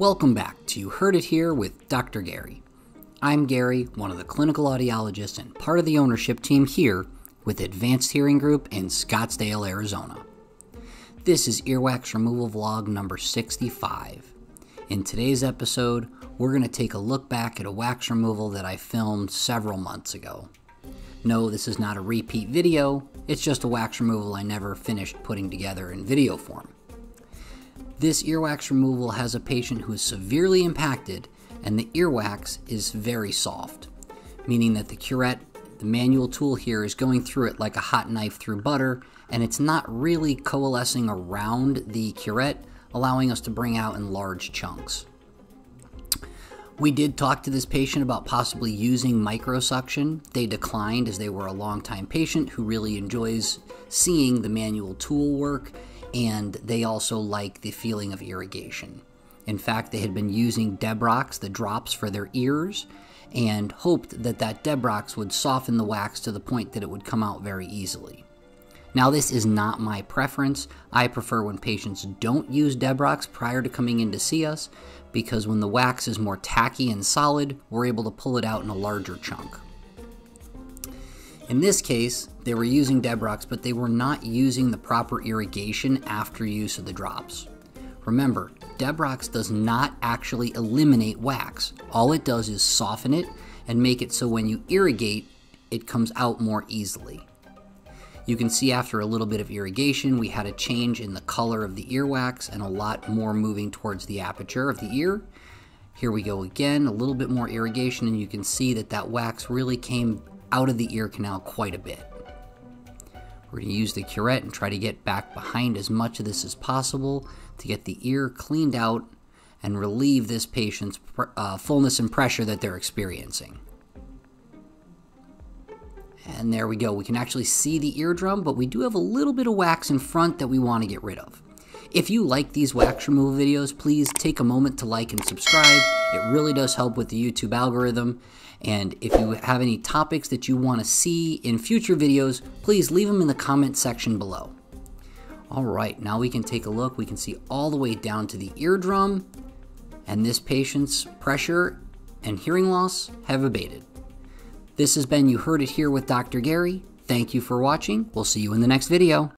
Welcome back to You Heard It Here with Dr. Gary. I'm Gary, one of the clinical audiologists and part of the ownership team here with Advanced Hearing Group in Scottsdale, Arizona. This is Earwax Removal Vlog number 65. In today's episode, we're going to take a look back at a wax removal that I filmed several months ago. No, this is not a repeat video, it's just a wax removal I never finished putting together in video form. This earwax removal has a patient who is severely impacted and the earwax is very soft, meaning that the curette, the manual tool here, is going through it like a hot knife through butter and it's not really coalescing around the curette, allowing us to bring out in large chunks. We did talk to this patient about possibly using microsuction. They declined as they were a longtime patient who really enjoys seeing the manual tool work and they also like the feeling of irrigation. In fact, they had been using Debrox, the drops, for their ears, and hoped that that Debrox would soften the wax to the point that it would come out very easily. Now, this is not my preference. I prefer when patients don't use Debrox prior to coming in to see us because when the wax is more tacky and solid, we're able to pull it out in a larger chunk. In this case, they were using Debrox, but they were not using the proper irrigation after use of the drops. Remember, Debrox does not actually eliminate wax. All it does is soften it and make it so when you irrigate, it comes out more easily. You can see after a little bit of irrigation, we had a change in the color of the earwax and a lot more moving towards the aperture of the ear. Here we go again, a little bit more irrigation, and you can see that that wax really came out of the ear canal quite a bit. We're going to use the curette and try to get back behind as much of this as possible to get the ear cleaned out and relieve this patient's uh, fullness and pressure that they're experiencing. And there we go. We can actually see the eardrum, but we do have a little bit of wax in front that we want to get rid of. If you like these wax removal videos, please take a moment to like and subscribe. It really does help with the YouTube algorithm. And if you have any topics that you want to see in future videos, please leave them in the comment section below. All right, now we can take a look. We can see all the way down to the eardrum, and this patient's pressure and hearing loss have abated. This has been You Heard It Here with Dr. Gary. Thank you for watching. We'll see you in the next video.